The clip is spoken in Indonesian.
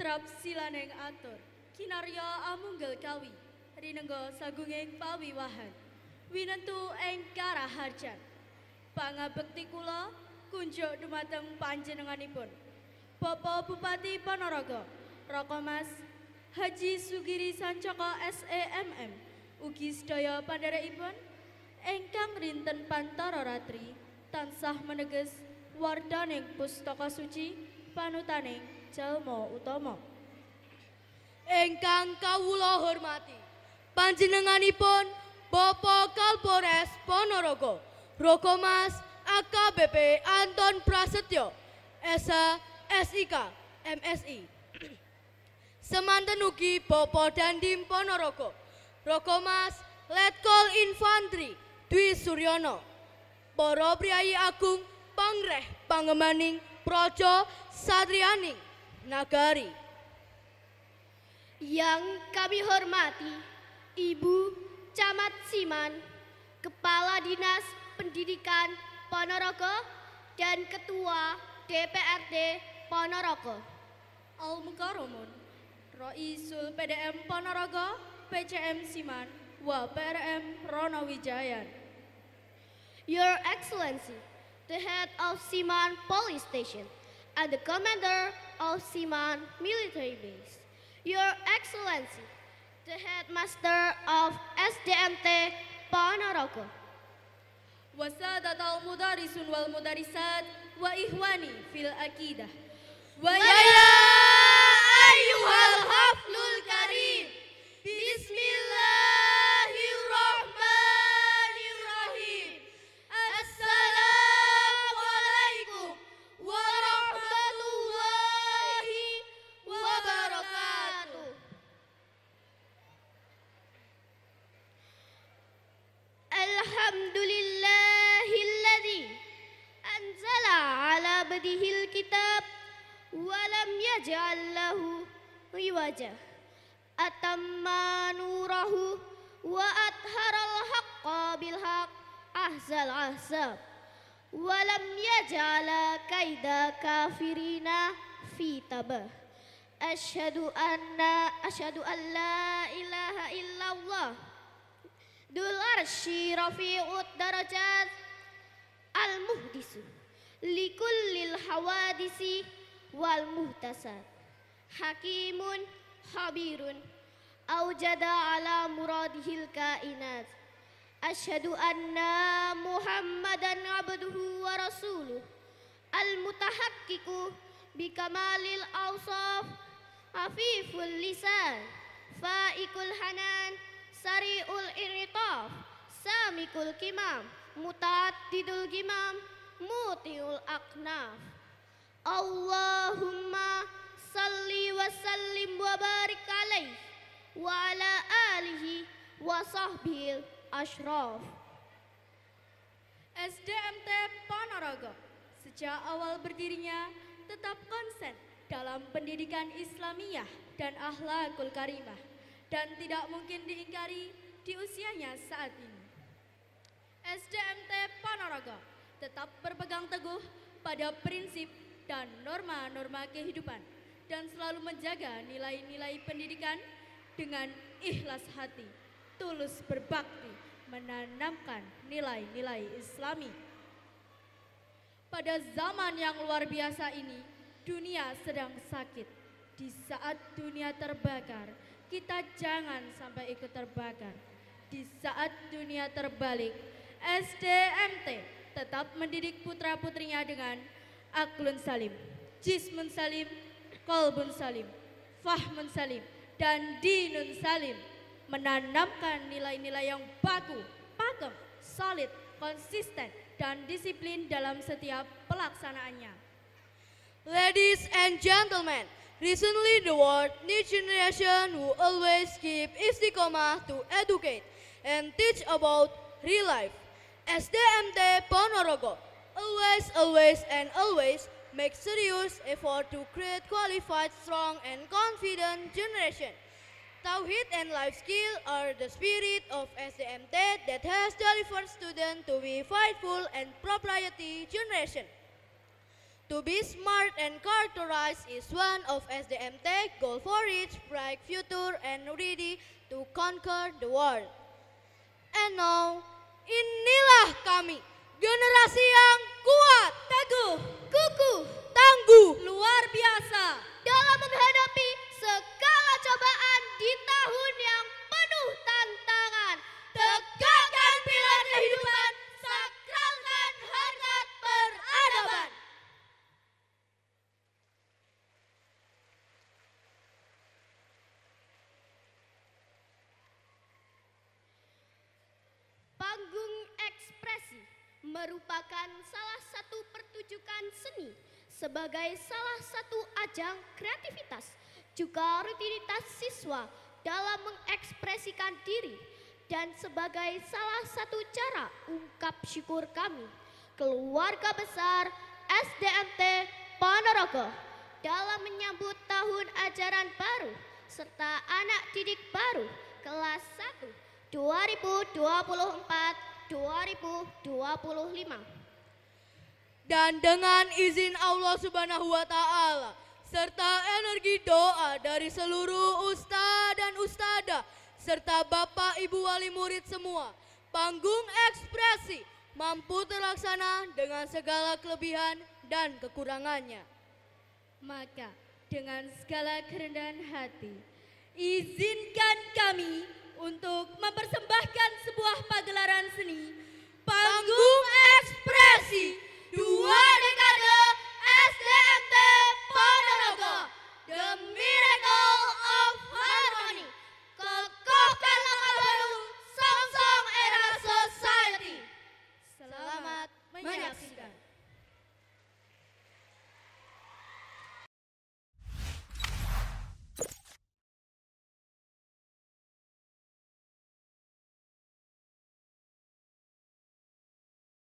trap silaneng atur. Kinarya amunggel kawi. Rinengga sagunging pawiwahan. Winentu ing karaharjan. Pangabekti kula kunjuk dumateng panjenenganipun. Bapak Bupati Ponorogo Roko Mas Haji Sugiri Sancoko SEMM ugi sedaya pandherekipun ingkang rinten pantara ratri tansah meneges wardaning pustaka suci panutaning jalma utama. Ingkang kawula hormati panjenenganipun Bapak Kalpores Ponorogo Rokomas AKBP Anton Prasetyo Esa SIK MSI Semanten ugi Bapak Dandim Ponorogo Rokomas Letkol Infantri Dwi Suryono Para Priyayi Agung Pangreh Pangemaning Projo Satrianing Nagari Yang kami hormati Ibu Camat Siman, Kepala Dinas Pendidikan Ponorogo dan Ketua DPRD Ponorogo. Al Mukaromun Raisul PDM Ponorogo PCM Siman wa PRM Ronawijayan Your Excellency, the head of Siman Police Station and the commander of Siman Military Base. Your Excellency, the headmaster of SDMT Ponorogo. wasadatal mudarisun wal mudarisat wa ihwani fil ala badihil kitab ولم يجعل له عوجا أتم نوره وأطهر الحق بالحق أحزى الأحزاب ولم يجعل كيد كافرين في تبه أشهد أن أشهد أن لا إله إلا الله ذو العرش رفيع الدرجات المهدس likullil hawadisi wal muhtasar hakimun habirun aujada ala muradihil kainat. Asyhadu anna muhammadan abduhu wa rasuluh. Al mutahakkiku bikamalil awsaf afiful lisan faikul hanan sariul irtaf samikul kimam mutaaddidul gimam mutiul aknaf. Allahumma salli wa sallim wa barik alaih wa ala alihi wa sahbihi ashraf. SDMT Ponorogo sejak awal berdirinya tetap konsen dalam pendidikan Islamiyah dan ahlakul karimah dan tidak mungkin diingkari di usianya saat ini. SDMT Ponorogo tetap berpegang teguh pada prinsip dan norma-norma kehidupan dan selalu menjaga nilai-nilai pendidikan dengan ikhlas hati, tulus berbakti, menanamkan nilai-nilai Islami. Pada zaman yang luar biasa ini, dunia sedang sakit. Di saat dunia terbakar, kita jangan sampai ikut terbakar. Di saat dunia terbalik, SDMT tetap mendidik putra-putrinya dengan aklun salim, jismun salim, kolbun salim, fahmun salim, dan dinun salim. Menanamkan nilai-nilai yang baku, pakem, solid, konsisten, dan disiplin dalam setiap pelaksanaannya. Ladies and gentlemen, recently the world needs generation who always keep istiqomah to educate and teach about real life. SDMT Ponorogo always, always, and always make serious effort to create qualified, strong, and confident generation. Tauhid and life skill are the spirit of SDMT that has delivered students to be faithful and propriety generation. To be smart and characterized is one of SDMT goal for rich, bright future and ready to conquer the world. And now, inilah kami, generasi yang kuat, Teguh, Kuku tangguh, luar biasa. dalam menghadapi merupakan salah satu pertunjukan seni sebagai salah satu ajang kreativitas juga rutinitas siswa dalam mengekspresikan diri dan sebagai salah satu cara ungkap syukur kami keluarga besar SDMT Ponorogo dalam menyambut tahun ajaran baru serta anak didik baru kelas 1 2024-2025. dan dengan izin Allah Subhanahu wa Ta'ala, serta energi doa dari seluruh ustadz dan ustadzah, serta bapak ibu wali murid semua, panggung ekspresi mampu terlaksana dengan segala kelebihan dan kekurangannya. Maka dengan segala kerendahan hati, izinkan kami untuk mempersembahkan sebuah pagelaran seni Panggung Ekspresi dua.